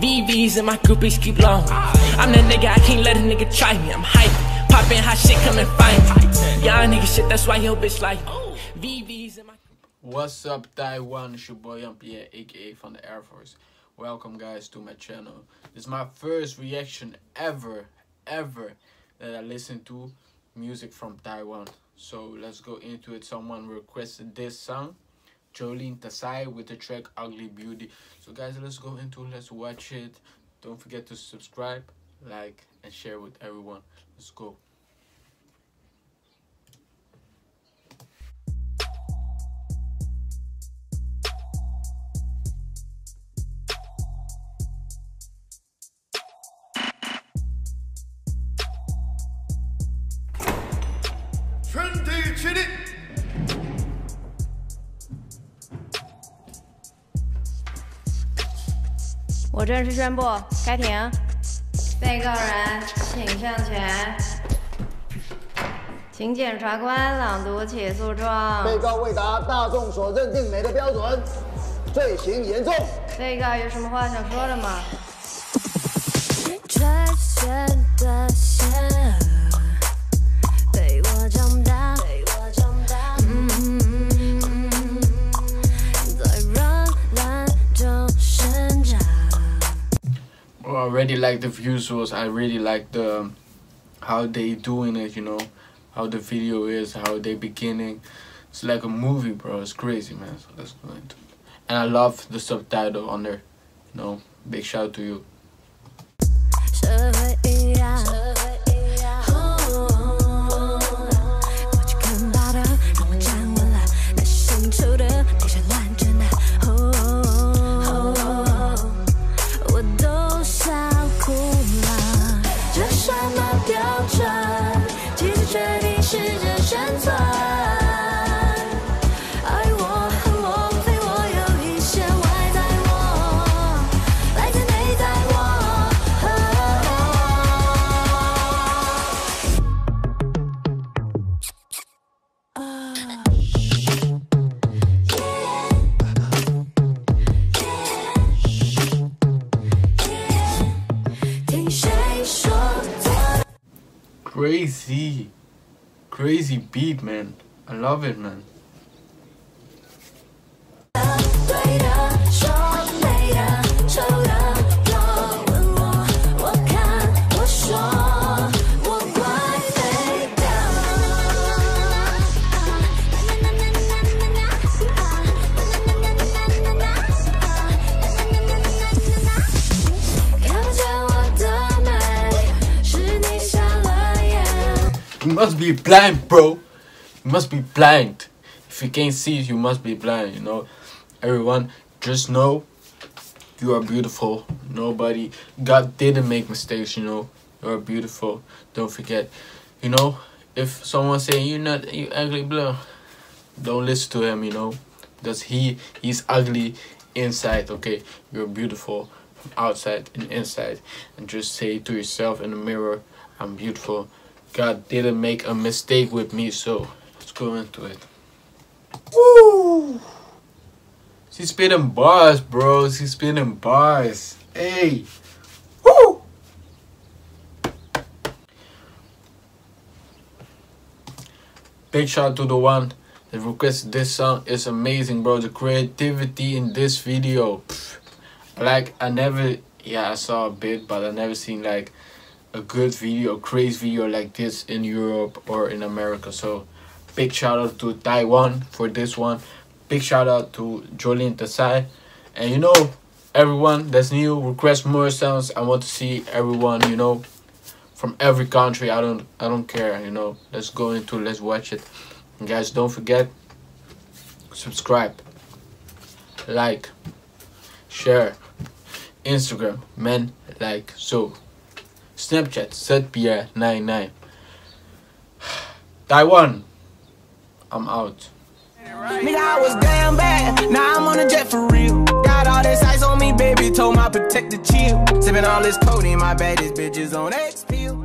VVs and my groupies keep long. I'm that nigga, I can't let a nigga try me. I'm hype. Poppin' hot shit, come and find me. Y'all nigga shit, that's why your bitch like VVs and my. What's up Taiwan, it's your boy Pierre, aka from the Air Force. Welcome guys to my channel. This is my first reaction ever, ever that I listen to music from Taiwan. So let's go into it. Someone requested this song. Jolin Tsai with the track Ugly Beauty. So guys, let's go into. Let's watch it. Don't forget to subscribe, like, and share with everyone. Let's go. 我正式宣布开庭，被告人请上前，请检察官朗读起诉状。被告未达大众所认定美的标准，罪行严重。被告有什么话想说的吗？Already like the visuals. I really like the how they doing it. You know, how the video is, how they beginning. It's like a movie, bro. It's crazy, man. So it. And I love the subtitle on there. You know, big shout out to you. 这生存。爱我恨我，非我有一些外在我，来自内在我。听谁说错？Crazy, crazy beat, man. I love it, man. Must be blind, bro. You must be blind. If you can't see, you must be blind. You know, everyone, just know you are beautiful. Nobody, God didn't make mistakes. You know, you are beautiful. Don't forget. You know, if someone say you're not, you ugly, blah, don't listen to him. You know, because he he's ugly inside. Okay, you're beautiful outside and inside, and just say to yourself in the mirror, I'm beautiful. God didn't make a mistake with me, so let's go into it. Woo! She's spitting bars, bro. She's spitting bars. Hey. Woo! Big shout out to the one that requested this song. It's amazing, bro. The creativity in this video. pff, like I never yeah, I saw a bit, but I never seen like a good video, a crazy video like this in Europe or in America. So big shout out to Taiwan for this one. Big shout out to Jolin Tsai. And you know, everyone that's new, request more sounds. I want to see everyone, you know, from every country. I don't I don't care, you know. Let's go into let's watch it. And guys, don't forget subscribe, like, share, Instagram, men like so. Snapchat, ZPR99. Taiwan, I'm out. I was damn bad. Now I'm on a jet for real. Got all this ice on me, baby. Told my protector chill. Sipping all this codeine, my baddest bitches on X pill.